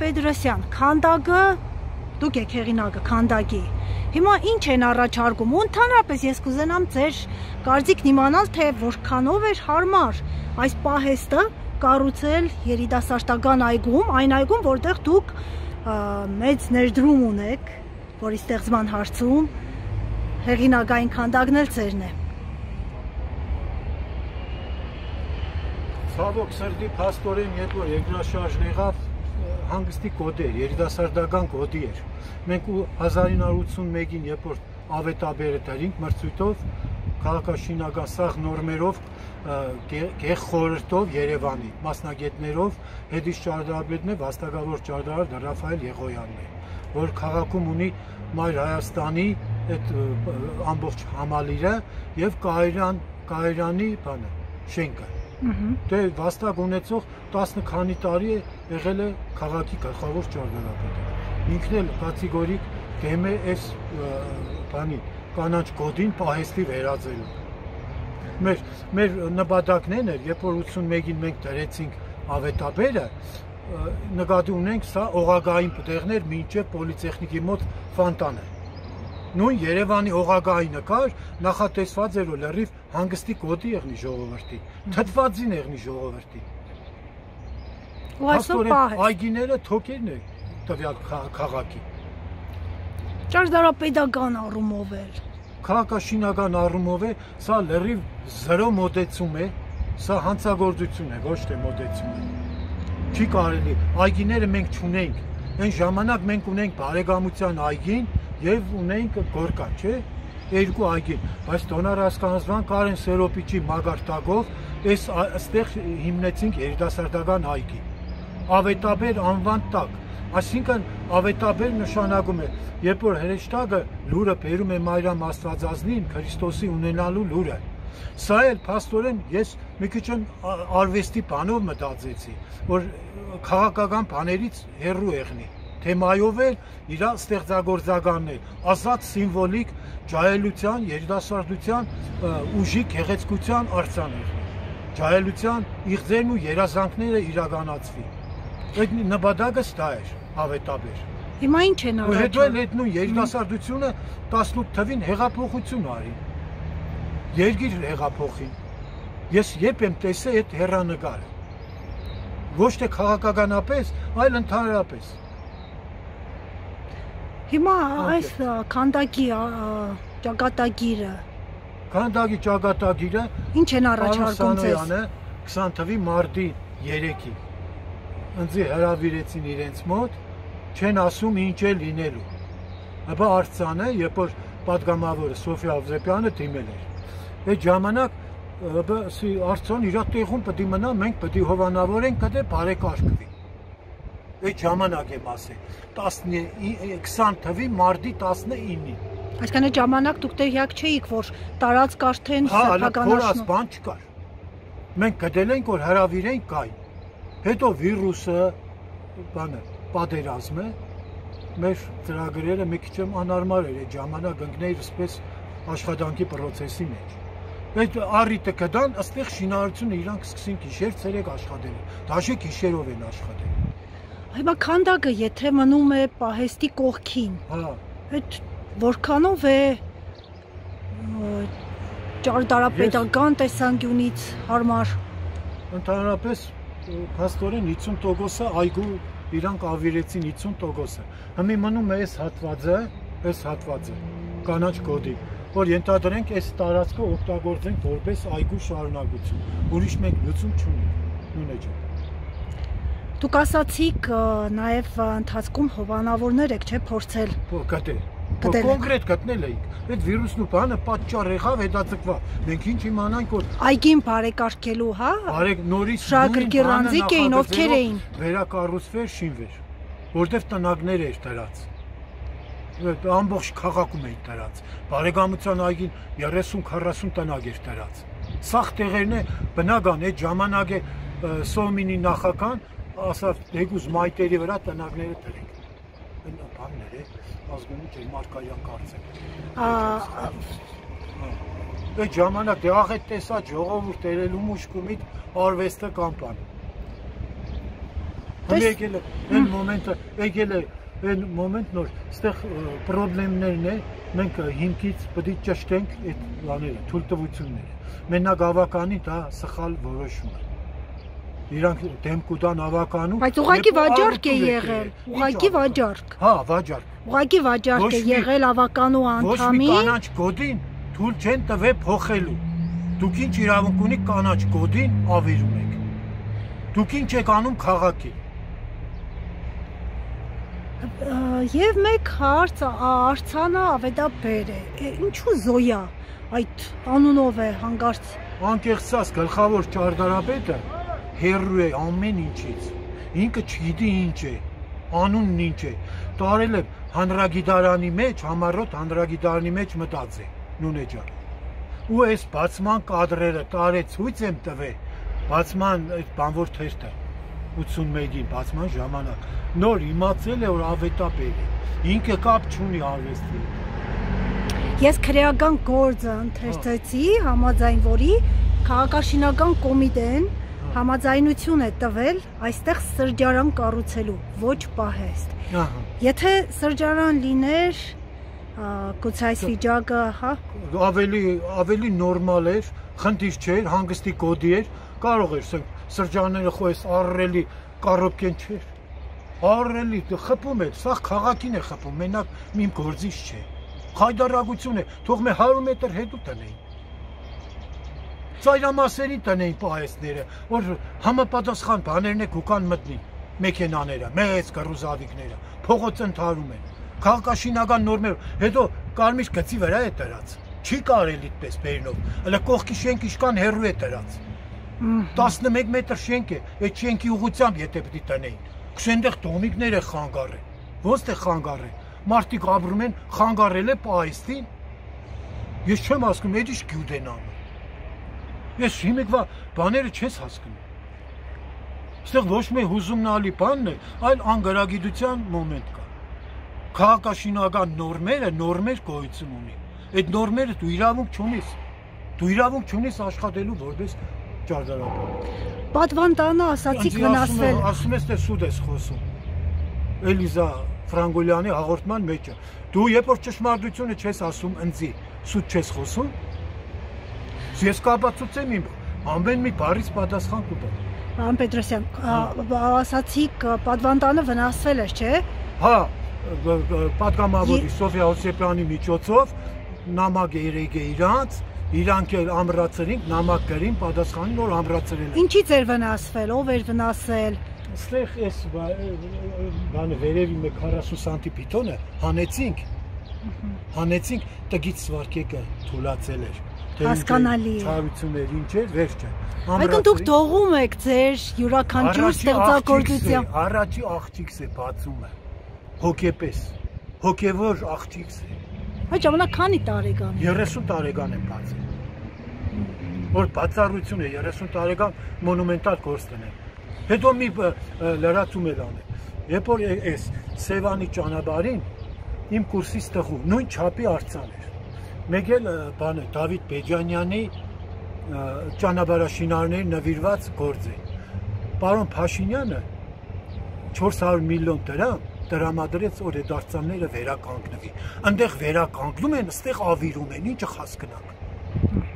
Պետրոսյան, քանդակը դուք եք հեղինակը քանդակի։ Հիմա ինչ են առաջարկում։ Ու ընդհանրապես ես կուզենամ ձեր կարծիքն իմանալ, թե որքանով էր հարմար այս պահեստը կառուցել երիտասարդական այգում, այն այգում, որտեղ դուք մեծ ներդրում ունեք, որի ստեղծման հարցում հեղինակային քանդակն էլ ձերն է։ Ցավոք սրտի փաստորեն, երբ որ երկրաշարժն եղավ, հանգստի կոդ էր, երիտասարդական կոդի էր։ Մենք 1981-ին, երբ որ ավետաբերը դարինք մրցույթով, քաղաքաշինական սաղ նորմերով, գեղ խորհրդով Երևանի մասնագետներով հետից ճարտարապետն է վաստակավոր ճարտարար Ռաֆայել Եղոյանն է, որ քաղաքում ունի Մայր Հայաստանի այդ ամբողջ համալիրը եւ Կայրան Կայրանի բանը շենքը Դե վաստակ ունեցող 10 քանի տարի է եղել է քաղաքի գլխավոր ճարտարապետը։ Ինքն էլ կատեգորիկ դեմ է այս բանի կանաչ կոդին պահեստի վերածելու։ Մեր մեր նպատակն էր, երբ որ 81-ին մենք դրեցինք ավետաբերը, նկատի ունենք սա օղագային պտեղներ մինչև պոլիտեխնիկի մոտ ֆանտանը նույն Երևանի օղակայի նկար նախատեսված էր որ լրիվ հանգստի կոդի եղնի ժողովրդի, թթվածին եղնի ժողովրդի։ Ու այսօր պահ է։ Այգիները թոքերն է տվյալ քաղաքի։ Ճարտարապետական առումով էլ։ Քաղաքաշինական առումով է, սա լրիվ զրո մոտեցում է, սա հանցագործություն է, ոչ թե մոտեցում Չի կարելի, այգիները մենք չունենք։ Այն ժամանակ մենք ունենք բարեկամության այգին, եւ ունեինք գորկա, չէ՞, երկու այգի, բայց դոնար հասկանացման Կարեն Սերոպիչի մագարտակով այս այստեղ հիմնեցինք երիտասարդական այգի։ Ավետաբեր անվան տակ, այսինքն ավետաբեր նշանակում է, երբ որ հրեշտակը լուրը բերում է Մարիամ Աստվածածնին Քրիստոսի ունենալու լուրը։ Սա էլ փաստորեն ես մի քիչ արվեստի բանով մտածեցի, որ քաղաքական բաներից հեռու եղնի թեմայով էր իր ստեղծագործականն էր ազատ սիմվոլիկ ջահելության, երիտասարդության ուժի գեղեցկության արձաներ։ Ջահելության իղձերն ու երազանքները իրականացվի։ Այդ նպատակը ստա էր ավետաբեր։ Հիմա ինչ են առաջ։ Ու հետո էլ այդ նույն երիտասարդությունը 18 թվին հեղափոխություն արի։ Երգիր հեղափոխին։ Ես երբ եմ տեսել այդ հերանեկարը։ Ոչ թե քաղաքականապես, այլ ընդհանրապես։ Հիմա այս քանդակի ճակատագիրը Քանդակի ճակատագիրը ինչ են առաջարկում ձեզ? 20 թվի մարտի 3-ի ընձի հրավիրեցին իրենց մոտ չեն ասում ինչ է լինելու ապա արցանը երբ որ падգամավորը Սոֆիա Ավզեփյանը դիմել էր այդ ժամանակ արցան իր տեղում պետք է մնա մենք պետք է հովանավորենք դա բարեկարգվի այդ ժամանակ եմ ասել 10 20 թվի մարտի 19-ին Այսինքն այդ ժամանակ դուք տեղյակ չէիք որ տարածք արդեն սեփականաշնորհ բան չկար մենք գտել ենք որ հրավիրենք կայ հետո վիրուսը բանը պատերազմը մեր ծրագրերը մի քիչ անարմար էր այդ ժամանակ ընկներ այսպես աշխատանքի process-ի մեջ այդ առիթը կդան, ըստեղ շինարարությունը իրանք սկսին գիշեր ցերեկ աշխատել։ Դաշե գիշերով են աշխատել։ Հիմա քանդակը եթե մնում է պահեստի կողքին։ Հա։ Այդ որքանով է ճարտարապետական տեսանկյունից հարմար։ Ընդհանրապես փաստորեն 50%-ը այգու իրանք ավիրեցին 50%-ը։ Հիմա մնում է այս հատվածը, այս հատվածը կանաչ կոդի, որ ենթադրենք այս տարածքը օգտագործենք որպես այգու շարունակություն։ Ուրիշ մենք լուծում չունենք։ Նույնը ջան։ Դուք ասացիք նաև ընթացքում հովանավորներ եք, չէ, փորձել։ Գտել։ Գտել։ Կոնկրետ գտնել էինք։ Այդ վիրուսն ու բանը պատճառ եղավ հետաձգվա։ Մենք ինչ իմանանք որ այգին բարեկարգելու, հա։ Բարեկ նորից շագրգիռանձիկ էին, ովքեր էին։ Վերակառուցվեր, շինվեր, որտեվ տնագներ էր դրած ամբողջ քաղաքում էին դրած։ Բարեկամության այգին 30-40 տնագ էր դրած։ Սաղ տեղերն է բնական այդ ժամանակ է Սոմինի նախական ասավ դեգուզ մայտերի վրա տնագները դրենք։ Այն բաններ է, ազգում չէ Մարկարյան կարծեմ։ Այդ ժամանակ դեղաղ այդ տեսած ժողովուրդ երելու մուշկումիտ արվեստը կամպան։ Հələ եկել է այն մոմենտը, եկել է այն մոմենտ նոր, այստեղ խնդիրներն է, մենք հիմքից պետք է ճշտենք այդ բաները, թույլտվությունները։ Մենակ ավականի դա սխալ որոշում է իրանք դեմ կուտան ավականում բայց ուղակի վաճառք է եղել ուղակի վաճառք հա վաճառք ուղակի վաճառք է եղել ավականու անդամի ոչ մի կանաչ կոդին թույլ չեն տվել փոխելու դուք ինչ իրավունք ունիք կանաչ կոդին ավիրում եք դուք ինչ եք անում քաղաքի Եվ մեկ հարց արցանը ավետաբեր է։ Ինչու Զոյա այդ անունով է հանգարց։ Անկեղծած գլխավոր ճարտարապետը հերրու է ամեն ինչից։ Ինքը չգիտի ինչ է, անունն ինչ է։ Տարել է հանրագիտարանի մեջ, համառոտ հանրագիտարանի մեջ մտած է նունե ջան։ Ու այս բացման կադրերը տարեցույց եմ տվել։ Բացման այդ բանվոր թերթը 81-ին բացման ժամանակ նոր իմացել է որ ավետապեր է ինքը կապ չունի արվեստի Ես քրեական գործը ընթերցեցի համաձայն որի քաղաքաշինական կոմիտեն համաձայնություն է տվել այստեղ սրճարան կառուցելու ոչ պահեստ ահա եթե սրճարան լիներ գուցե այս վիճակը հա ավելի ավելի նորմալ էր խնդիր չէր հանգստի կոդի էր կարող էր սրճարանները խո էս առրելի կառոպկեն չէր։ Առրելի խփում է, սա քաղաքին է խփում, մենակ իմ գործից չէ։ Խայդարագություն է, թող մե 100 մետր հետո տնեին։ Ծայրամասերի տնեին պահեսները, որ համապատասխան բաներն է կուկան մտնի. մեքենաները, մեծ կռուզավիկները, փողոց ընթարում են։ Քաղաքաշինական նորմեր, հետո կարմիր գծի վրա է տրած։ Չի կարելի այդպես բերնով։ Հələ կողքի շենք իշքան հեռու է տրած։ 11 մետր շենք է, այդ շենքի ուղությամբ եթե պիտի տնեին։ Քսենդեղ տոմիկներ է խանգարը։ Ոնց է խանգարը։ Մարդիկ ապրում են խանգարել է պայստին։ Ես չեմ հասկանում, այդ ինչ գյուդեն անում։ Ես հիմիկվա բաները չես հասկանում։ Այստեղ ոչ մի հուզումնալի բանն է, այլ անգարագիտության մոմենտ կա։ Քաղաքաշինական նորմերը նորմեր գոյություն ունի։ Այդ նորմերը դու իրավունք չունես։ Դու իրավունք չունես աշխատելու որպես ճարտարապետ։ Պատվան տանը ասացիք վնասվել։ Ասում ես թե սուտ ես խոսում։ Էլիզա Ֆրանգոլյանի հաղորդման մեջը։ Դու երբ որ ճշմարտությունը չես ասում ինձի, սուտ չես խոսում։ Ես կապացուցեմ իմ ամեն մի բառից պատասխան կտամ։ Պարոն Պետրոսյան, ասացիք պատվան տանը վնասվել է, չէ։ Հա, պատգամավորի Սոֆիա Հոսեփյանի միջոցով նամակ երեգե իրանց իրանք էլ ամրացրին, նամակ գրին, պատասխանին որ ամրացրել են։ Ինչից էր վնասվել, ով էր վնասել։ Այստեղ էս բանը վերևի մի 40 սանտի պիտոնը հանեցինք։ Հանեցինք տգից սվարկեկը թուլացել էր։ Հասկանալի է։ Ցավություններ ինչ էր, վերջը։ Այդքան դուք թողում եք ձեր յուրաքանչյուր ստեղծագործության։ Առաջի աղջիկս է բացում է։ Հոգեպես։ Հոգևոր աղջիկս է։ Այդ ժամանակ քանի տարեկան է։ 30 տարեկան եմ բացել։ Որ բացառություն է 30 տարեկան մոնումենտալ գործ տնել։ Հետո մի լրացում էլ անել։ Երբ որ այս Սևանի ճանապարհին իմ կուրսից տղու նույն չափի արձան էր։ Մեկ էլ բանը Դավիթ Բեջանյանի ճանապարհաշինարների նվիրված գործ է։ Պարոն Փաշինյանը 400 միլիոն դրամ տրամադրեց որ այդ արձանները վերականգնվի։ Այնտեղ վերականգնում են, այստեղ ավիրում են, ինչը հասկանանք։